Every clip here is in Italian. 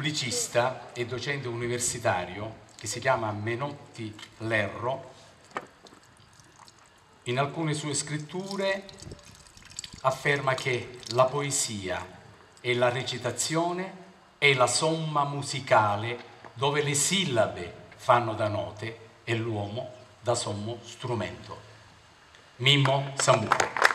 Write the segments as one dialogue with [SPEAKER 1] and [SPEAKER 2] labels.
[SPEAKER 1] pubblicista e docente universitario che si chiama Menotti Lerro, in alcune sue scritture afferma che la poesia è la recitazione è la somma musicale dove le sillabe fanno da note e l'uomo da sommo strumento. Mimmo Sambuco.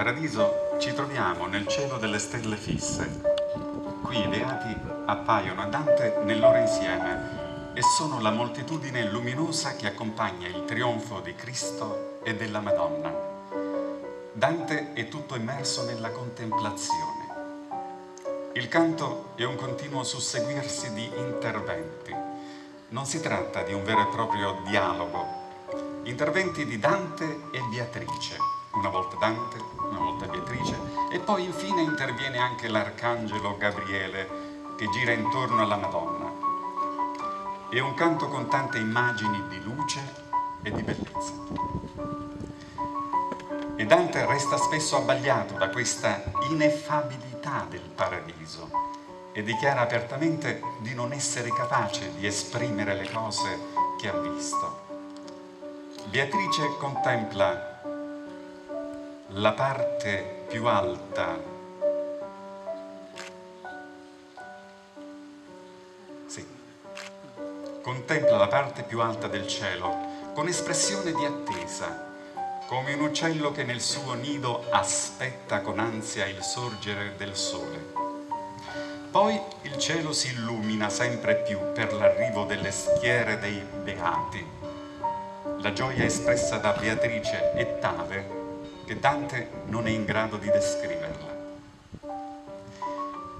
[SPEAKER 2] Paradiso ci troviamo nel cielo delle stelle fisse. Qui i beati appaiono a Dante nel loro insieme e sono la moltitudine luminosa che accompagna il trionfo di Cristo e della Madonna. Dante è tutto immerso nella contemplazione. Il canto è un continuo susseguirsi di interventi. Non si tratta di un vero e proprio dialogo. Interventi di Dante e Beatrice, una volta Dante, una volta Beatrice, e poi infine interviene anche l'arcangelo Gabriele che gira intorno alla Madonna. È un canto con tante immagini di luce e di bellezza. E Dante resta spesso abbagliato da questa ineffabilità del paradiso e dichiara apertamente di non essere capace di esprimere le cose che ha visto. Beatrice contempla la parte più alta sì, contempla la parte più alta del cielo con espressione di attesa, come un uccello che nel suo nido aspetta con ansia il sorgere del sole. Poi il cielo si illumina sempre più per l'arrivo delle schiere dei beati. La gioia espressa da Beatrice è tale che Dante non è in grado di descriverla.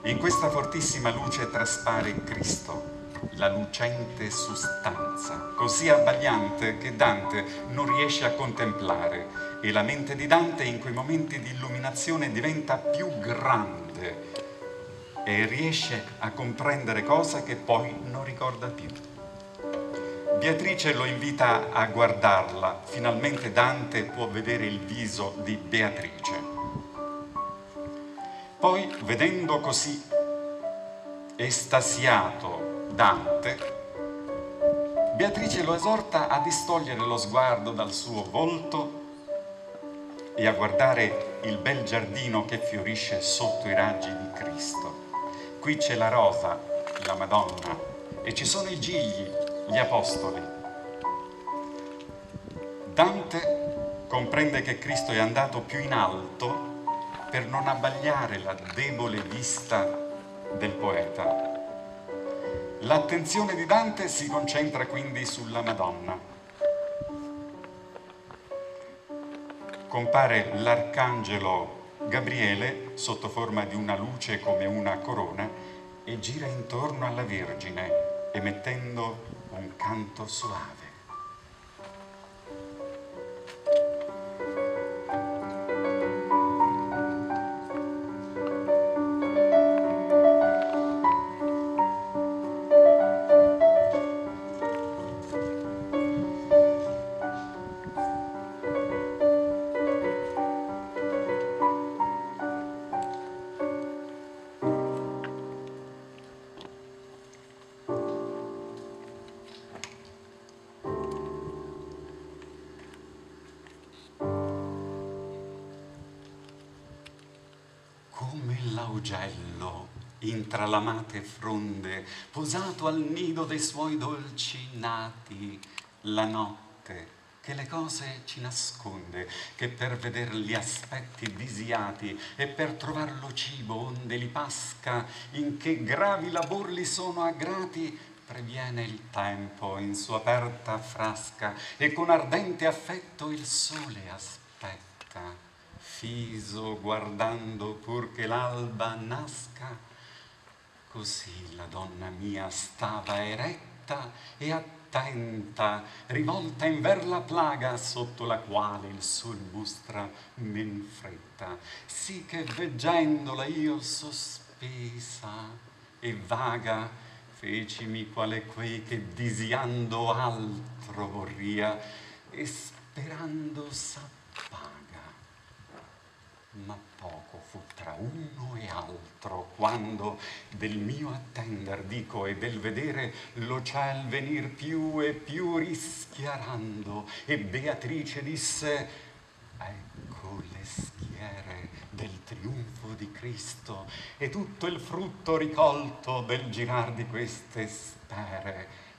[SPEAKER 2] In questa fortissima luce traspare Cristo, la lucente sostanza, così abbagliante che Dante non riesce a contemplare e la mente di Dante in quei momenti di illuminazione diventa più grande e riesce a comprendere cose che poi non ricorda più. Beatrice lo invita a guardarla, finalmente Dante può vedere il viso di Beatrice. Poi, vedendo così estasiato Dante, Beatrice lo esorta a distogliere lo sguardo dal suo volto e a guardare il bel giardino che fiorisce sotto i raggi di Cristo. Qui c'è la rosa, la Madonna, e ci sono i gigli, gli apostoli. Dante comprende che Cristo è andato più in alto per non abbagliare la debole vista del poeta. L'attenzione di Dante si concentra quindi sulla Madonna. Compare l'arcangelo Gabriele sotto forma di una luce come una corona e gira intorno alla Vergine emettendo canto suave. L'augello intralamate fronde, posato al nido dei suoi dolci nati, la notte che le cose ci nasconde, che per veder gli aspetti disiati e per trovar lo cibo onde li pasca, in che gravi labor li sono aggrati, previene il tempo in sua aperta frasca e con ardente affetto il sole aspetta fiso guardando pur che l'alba nasca, Così la donna mia stava eretta e attenta, rivolta in ver la plaga sotto la quale il sol mostra men fretta, sì che veggendola io sospesa e vaga fecimi quale quei che disiando altro vorria e sperando s'appaga. Ma poco fu tra uno e altro, quando del mio attender dico e del vedere lo ciel venir più e più rischiarando, e Beatrice disse, ecco le schiere del trionfo di Cristo e tutto il frutto ricolto del girar di queste spere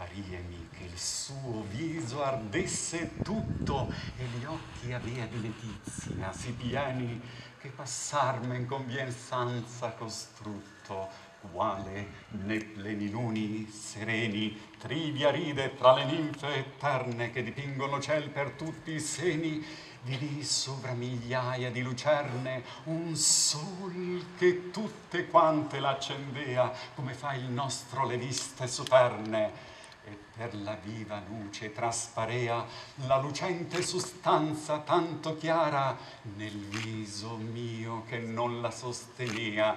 [SPEAKER 2] pariemi che il suo viso ardesse tutto e gli occhi avea di letizia sì pieni che passarmen convien sanza costrutto quale ne pleni luni sereni trivia ride tra le ninfe eterne che dipingono ciel per tutti i seni vidi sovra migliaia di lucerne un sol che tutte quante l'accendea come fa il nostro le viste superne e per la viva luce trasparea la lucente sostanza tanto chiara nel viso mio che non la sostenea.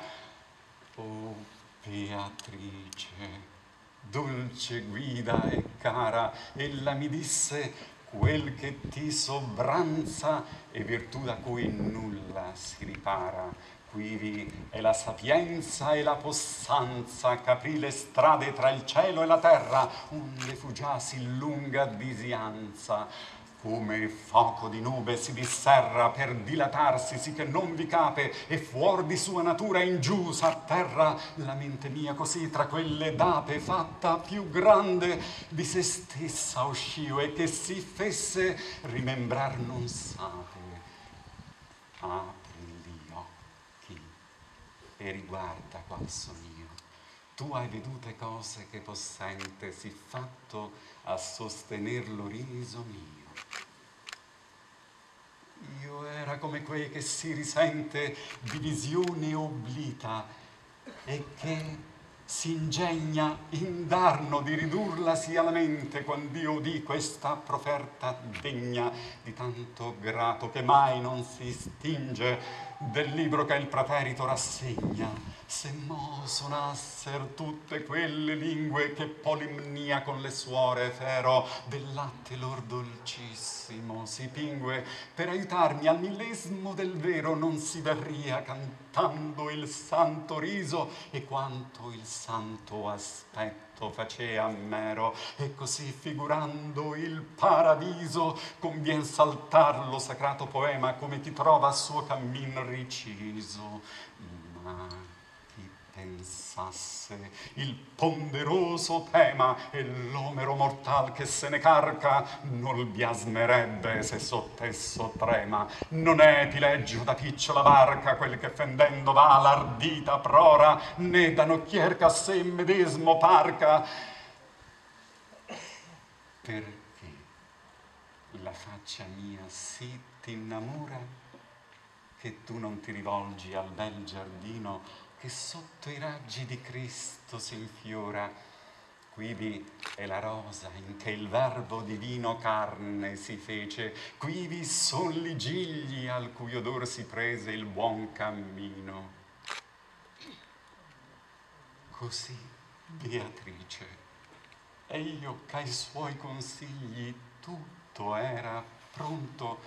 [SPEAKER 2] O Beatrice, dolce guida e cara, ella mi disse quel che ti sobranza e virtù da cui nulla si ripara quivi è la sapienza e la possanza c'aprì le strade tra il cielo e la terra onde fu già sì lunga disianza. Come foco di nube si disserra per dilatarsi sì che non vi cape e fuor di sua natura in giù s'atterra la mente mia così tra quelle d'ape fatta più grande di se stessa uscio e che si fesse rimembrar non sape ah e riguarda qual son io. Tu hai vedute cose che possente si fatto a sostener lo riso mio. Io era come quei che si risente di visione oblita e che si ingegna indarno di ridurla sia la mente io udì questa proferta degna di tanto grato che mai non si stinge del libro che il praterito rassegna, se mo sonasser tutte quelle lingue che polimnia con le suore fero. Del latte lor dolcissimo si pingue. Per aiutarmi al millesimo del vero non si verria cantando il santo riso. E quanto il santo aspetto facea mero. E così figurando il paradiso convien saltar lo sacrato poema come ti trova a suo cammin riciso. Ma pensasse il ponderoso tema e l'omero mortal che se ne carca non biasmerebbe se sott'esso trema. Non è pileggio da picciola barca quel che fendendo va l'ardita prora né da nocchier che a sé medesmo parca. Perché la faccia mia sì t'innamora che tu non ti rivolgi al bel giardino che sotto i raggi di Cristo si infiora. Quivi è la rosa in che il verbo divino carne si fece, quivi son li gigli al cui odor si prese il buon cammino. Così, Beatrice, e io c'ai suoi consigli tutto era pronto,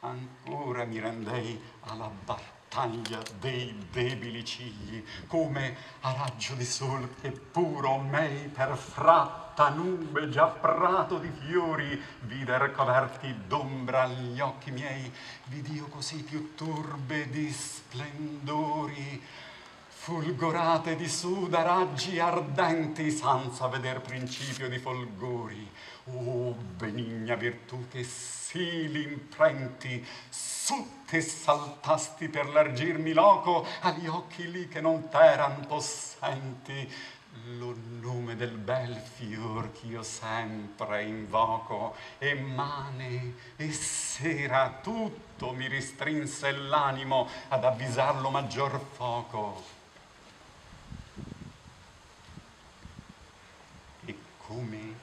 [SPEAKER 2] ancora mi rendei alla battaglia battaglia dei debili cigli, come a raggio di sol che puro mei per fratta nube già prato di fiori vider coverti d'ombra gli occhi miei, vidio così più turbe di splendori, fulgorate di su da raggi ardenti, senza veder principio di folgori. O benigna virtù che sì l'imprenti, su te saltasti per largirmi loco agli occhi lì che non t'eran possenti. Lo nome del bel fior ch'io sempre invoco e mane e sera tutto mi ristrinse l'animo ad avvisarlo maggior foco. E come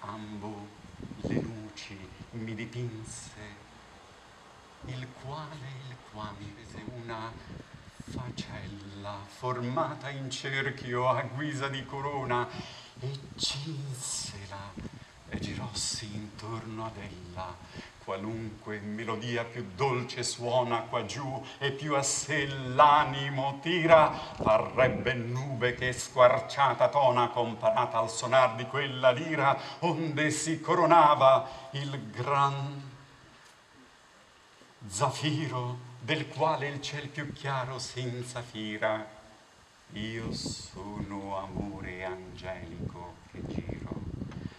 [SPEAKER 2] ambo le luci mi dipinse il quale il quante una facella formata in cerchio a guisa di corona e cinsela e girossi intorno ad ella. Qualunque melodia più dolce suona qua giù e più a sé l'animo tira parrebbe nube che squarciata tona comparata al sonar di quella lira onde si coronava il gran Zafiro, del quale il ciel più chiaro senza fira. Io sono amore angelico che giro,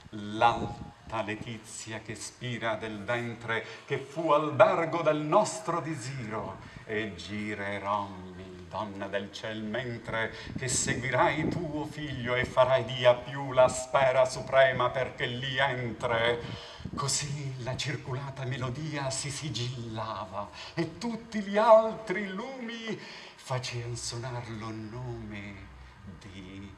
[SPEAKER 2] l'alta letizia che spira del ventre, che fu albergo del nostro disiro, e girerommi, donna del ciel, mentre che seguirai tuo figlio e farai dia più la spera suprema perché lì entre Così la circolata melodia si sigillava e tutti gli altri lumi facevano sonar lo nome di.